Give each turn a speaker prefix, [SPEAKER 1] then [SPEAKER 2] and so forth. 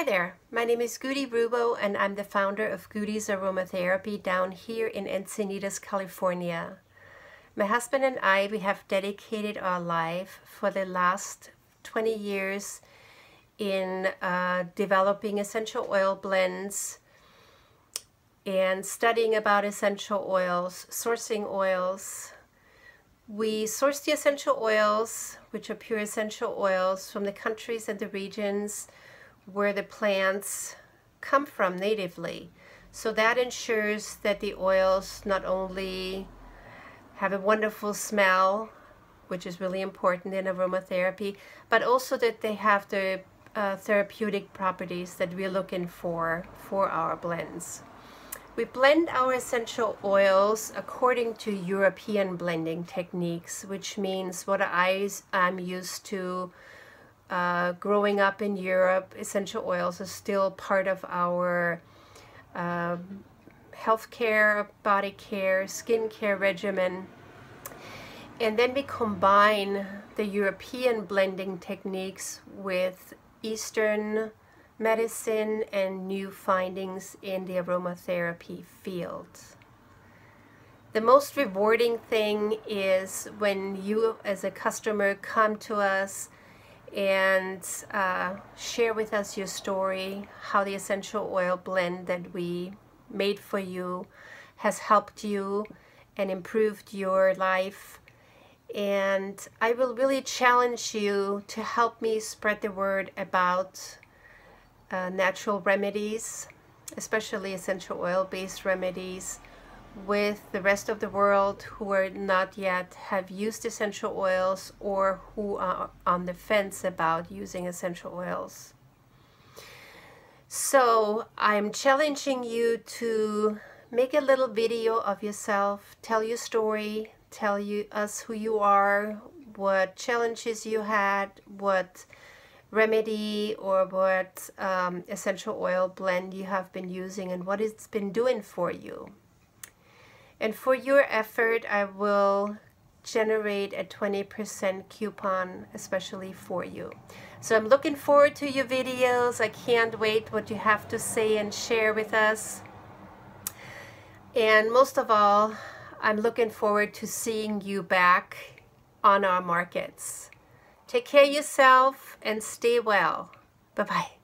[SPEAKER 1] Hi there, my name is Gudi Rubbo and I'm the founder of Gudi's Aromatherapy down here in Encinitas, California. My husband and I, we have dedicated our life for the last 20 years in uh, developing essential oil blends and studying about essential oils, sourcing oils. We source the essential oils, which are pure essential oils, from the countries and the regions where the plants come from natively. So that ensures that the oils not only have a wonderful smell, which is really important in aromatherapy, but also that they have the uh, therapeutic properties that we're looking for for our blends. We blend our essential oils according to European blending techniques, which means what I, I'm used to uh, growing up in Europe, essential oils are still part of our um, healthcare, body care, skincare regimen. And then we combine the European blending techniques with Eastern medicine and new findings in the aromatherapy field. The most rewarding thing is when you as a customer come to us and uh, share with us your story, how the essential oil blend that we made for you has helped you and improved your life. And I will really challenge you to help me spread the word about uh, natural remedies, especially essential oil-based remedies, with the rest of the world who are not yet have used essential oils or who are on the fence about using essential oils. So I'm challenging you to make a little video of yourself, tell your story, tell you us who you are, what challenges you had, what remedy or what um, essential oil blend you have been using and what it's been doing for you. And for your effort, I will generate a 20% coupon especially for you. So I'm looking forward to your videos. I can't wait what you have to say and share with us. And most of all, I'm looking forward to seeing you back on our markets. Take care yourself and stay well. Bye-bye.